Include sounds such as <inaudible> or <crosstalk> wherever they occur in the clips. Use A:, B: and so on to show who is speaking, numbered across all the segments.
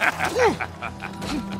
A: Ha ha ha ha ha!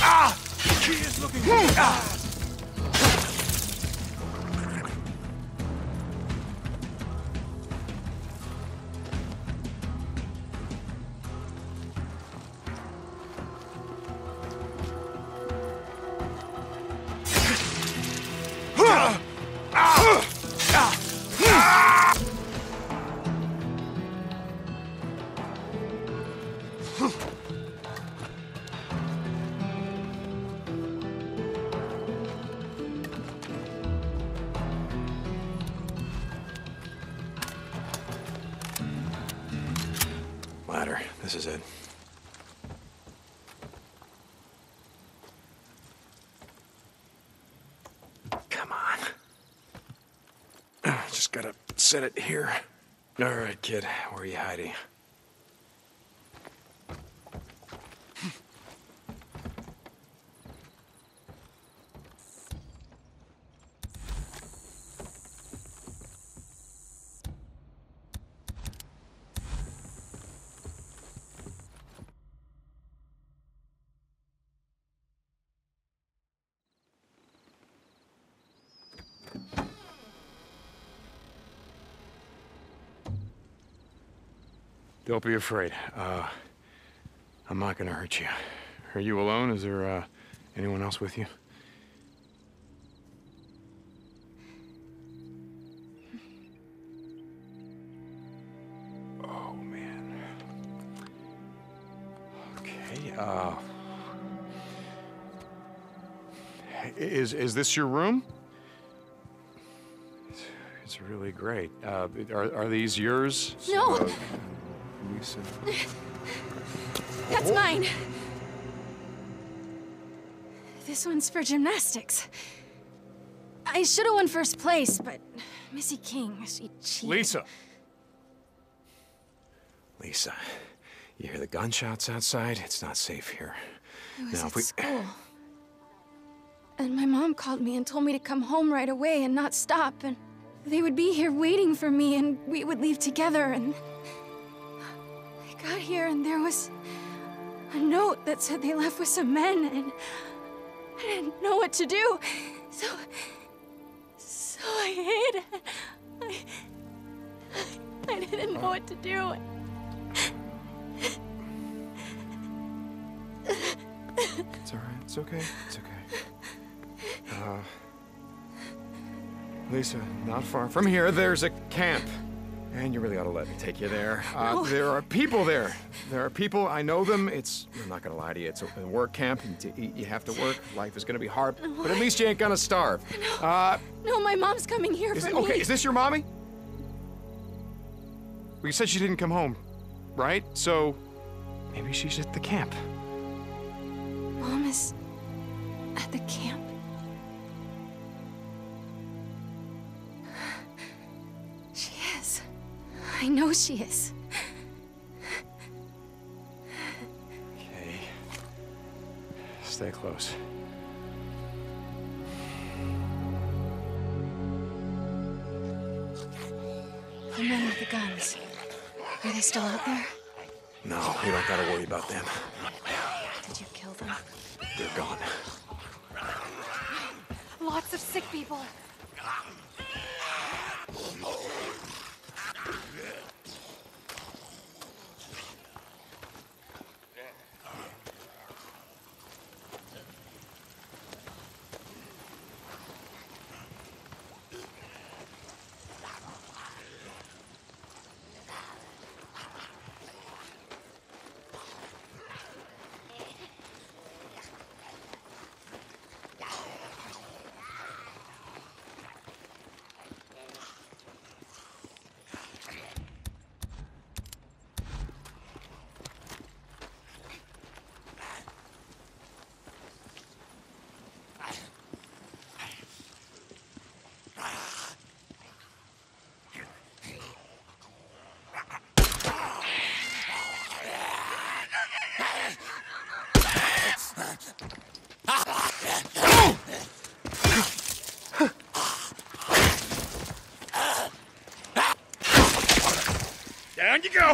A: Ah! He is looking! Ah!
B: Ladder. This is it. Come on. Just gotta set it here. All right, kid. Where are you hiding? Don't be afraid. Uh, I'm not gonna hurt you. Are you alone? Is there uh, anyone else with you? Oh man. Okay. Uh, is is this your room? It's, it's really great. Uh, are are these yours?
C: No.
B: Uh, Lisa. <laughs>
C: That's mine. This one's for gymnastics. I should have won first place, but Missy King, she cheated.
B: Lisa. Lisa, you hear the gunshots outside? It's not safe here.
C: I was
B: Now,
C: at
B: if we-
C: school. And my mom called me and told me to come home right away and not stop, and they would be here waiting for me, and we would leave together, and got here, and there was a note that said they left with some men, and I didn't know what to do, so... So I hid. I, I didn't know what to do.
B: It's all right. It's okay. It's okay. Uh, Lisa, not far from here, there's a camp. And you really ought to let me take you there. Uh,
C: No.
B: There are people there. There are people. I know them. It's. I'm not gonna lie to you. It's a, work camp. And to eat, you have to work. Life is gonna be hard, but at least you ain't gonna starve. Uh,
C: No, my mom's coming here
B: is
C: for
B: it,
C: me.
B: okay, is this your mommy? Well, you said she didn't come home, right? So maybe she's at the camp.
C: Mom is at the camp. I know she is.
B: Okay. Stay close.
C: The men with the guns. Are they still out there?
B: No, we don't gotta worry about them.
C: Did you kill them?
B: They're gone.
C: Lots of sick people.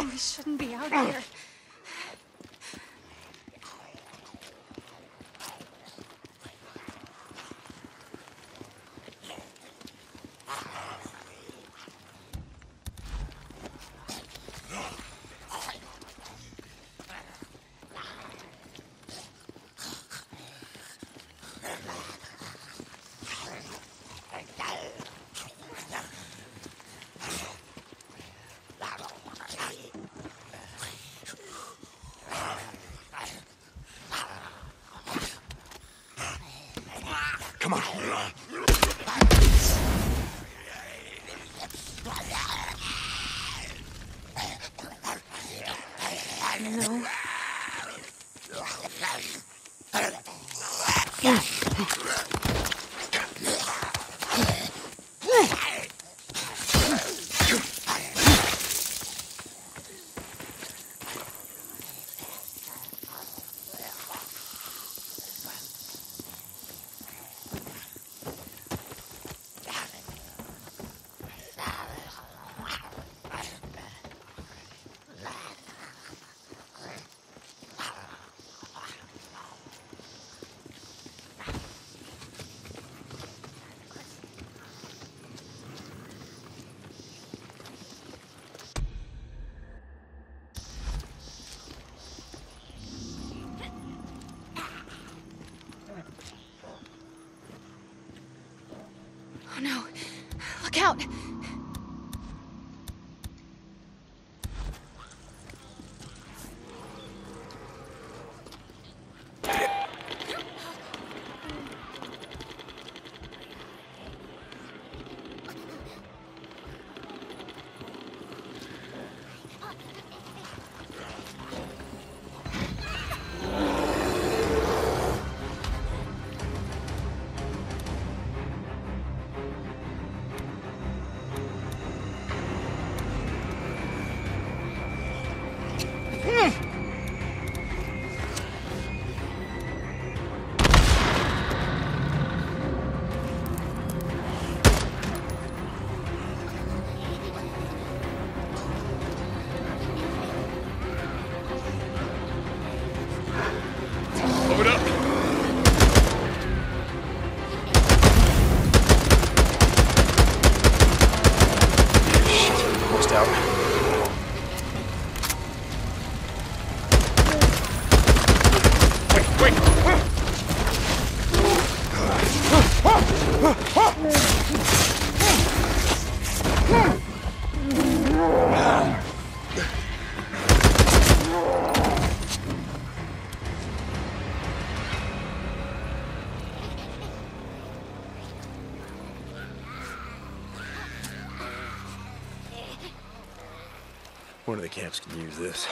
C: We shouldn't be out here.
B: one of the camps can use this.